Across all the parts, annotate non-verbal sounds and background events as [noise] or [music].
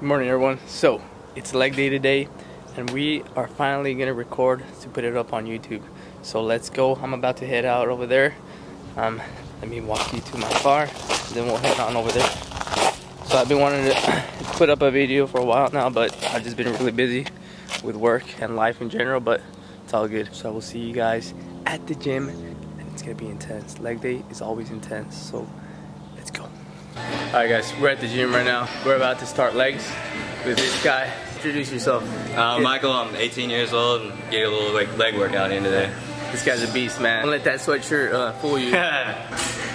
Good morning, everyone. So, it's leg day today, and we are finally gonna record to put it up on YouTube. So let's go. I'm about to head out over there. Um, let me walk you to my car, then we'll head on over there. So I've been wanting to [coughs] put up a video for a while now, but I've just been really busy with work and life in general, but it's all good. So I will see you guys at the gym, and it's gonna be intense. Leg day is always intense, so. All right, guys, we're at the gym right now. We're about to start legs with this guy. Introduce yourself. Uh, Michael, I'm 18 years old and get a little like leg workout in today. This guy's a beast, man. Don't let that sweatshirt uh, fool you. [laughs]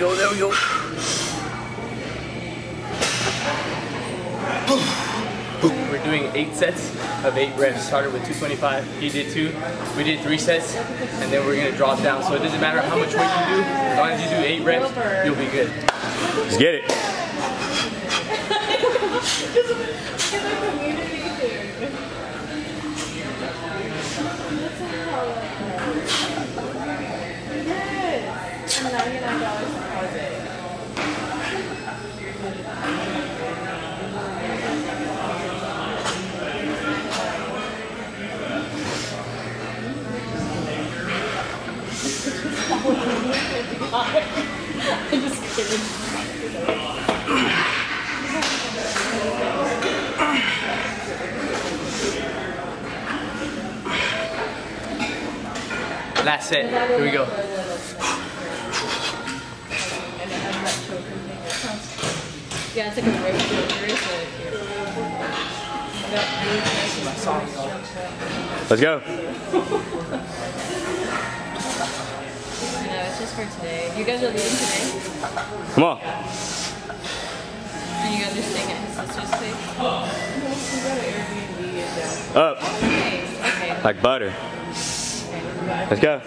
go, there we go. We're doing eight sets of eight reps. Started with 225. He did two. We did three sets, and then we're gonna drop down. So it doesn't matter how much weight you do. As long as you do eight reps, you'll be good. Let's get it. Last set. Here we go. Yeah, it's like a rib Let's go. [laughs] For today. You guys are leaving today? Come on. And you guys are staying at his sister's place? Oh. Up. Nice. Okay. Like butter. Let's go.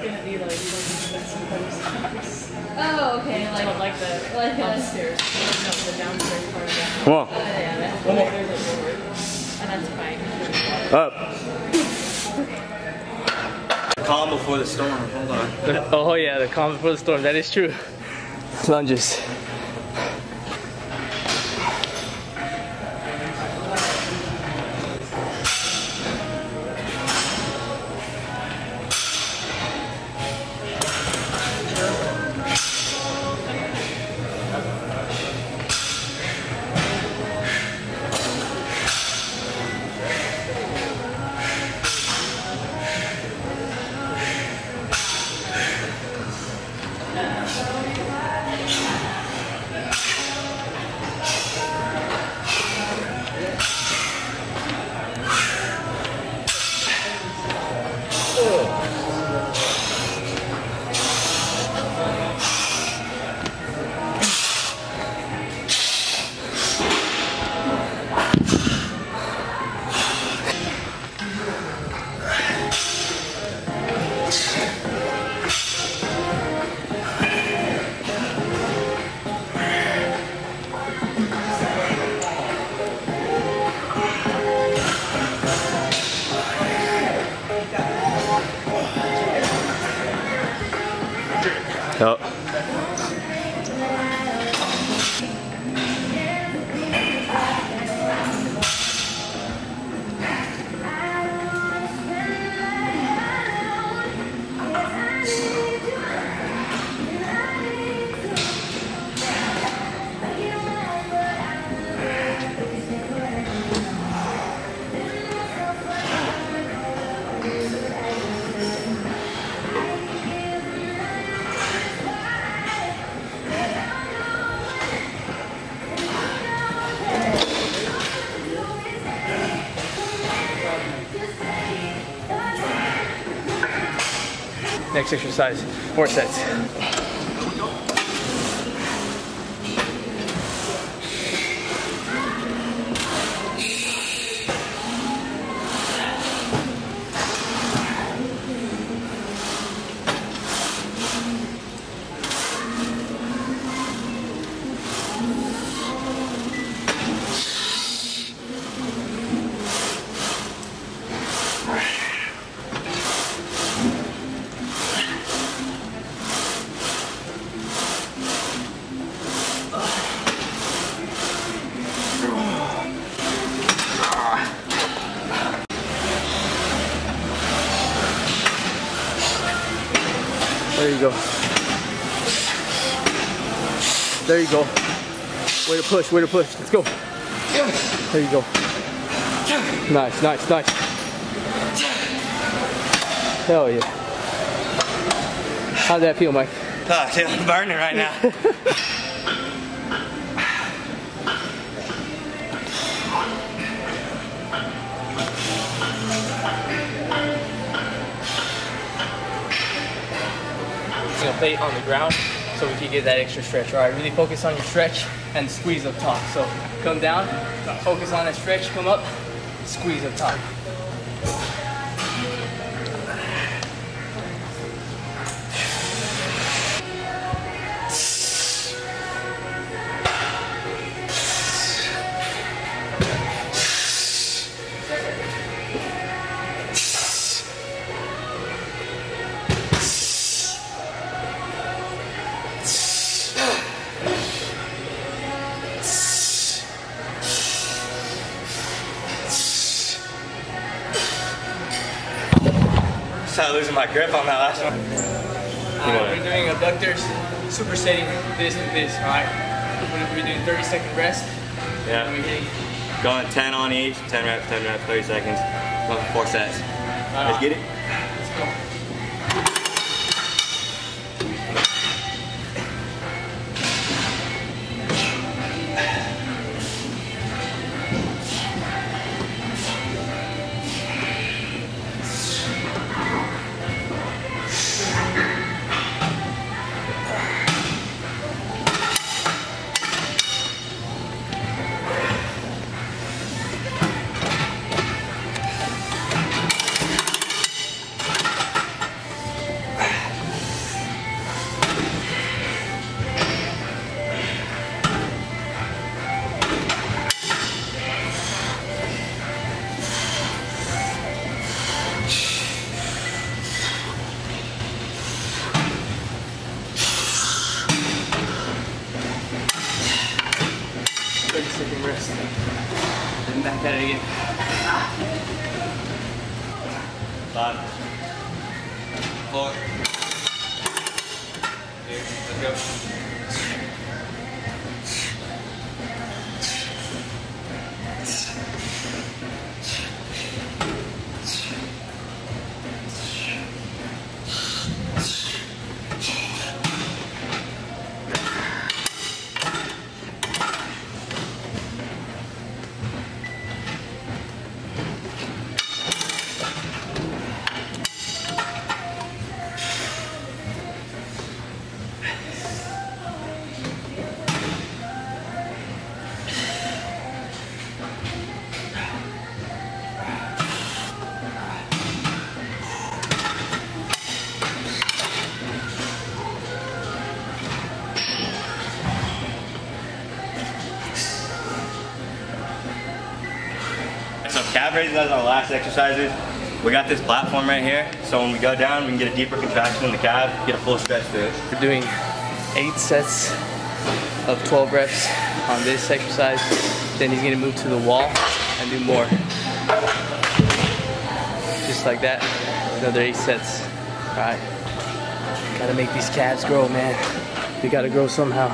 Oh, okay. Like, like the like upstairs. No, the downstairs part of the Come on. Oh, yeah, that's And that's fine. Up. Calm before the storm. Hold on. Oh yeah, the calm before the storm. That is true. Lunges. Next exercise, four sets. There you go. There you go. Way to push, way to push. Let's go. There you go. Nice, nice, nice. Hell yeah. How'd that feel, Mike? Ah, I'm [laughs] burning right now. [laughs] plate on the ground so we can get that extra stretch. All right, really focus on your stretch and squeeze up top. So come down, focus on that stretch, come up, squeeze up top. Started losing my grip on that last one. Uh, we're doing abductors, supersetting this and this, all right? We're, we're doing 30 second rest. And Yeah. we're hitting, Going 10 on each, 10 reps, 10 reps, 30 seconds. Four sets. uh, Let's get it. Five. Four. Three. Let's go. Raises as our last exercises. We got this platform right here, so when we go down, we can get a deeper contraction in the calf, get a full stretch through it. We're doing eight sets of 12 reps on this exercise. Then he's gonna move to the wall and do more. Just like that. Another eight sets. All right. Gotta make these calves grow, man. They gotta grow somehow.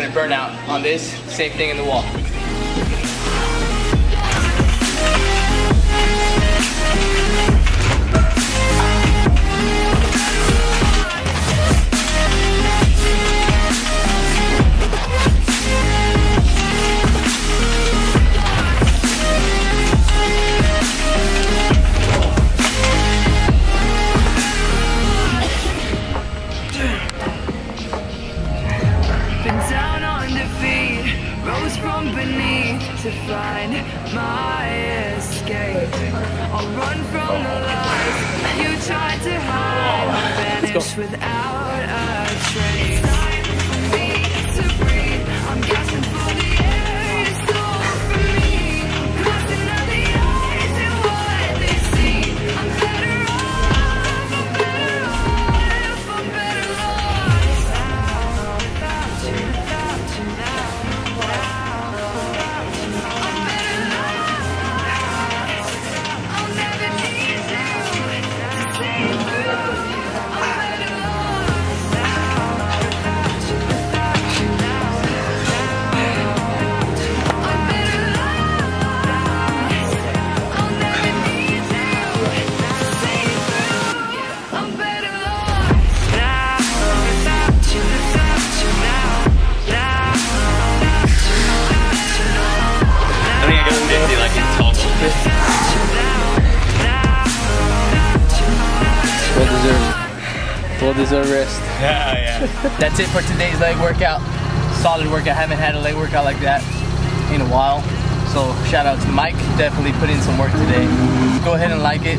Gonna burn out on this. Same thing in the wall. Run from Well deserved. Well deserved rest. [laughs] Yeah, yeah. That's it for today's leg workout. Solid workout. I haven't had a leg workout like that in a while. So shout out to Mike. Definitely put in some work today. Go ahead and like it.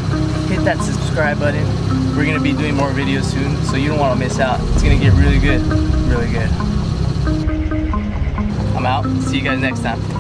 Hit that subscribe button. We're gonna be doing more videos soon, so you don't want to miss out. It's gonna get really good, really good. I'm out. See you guys next time.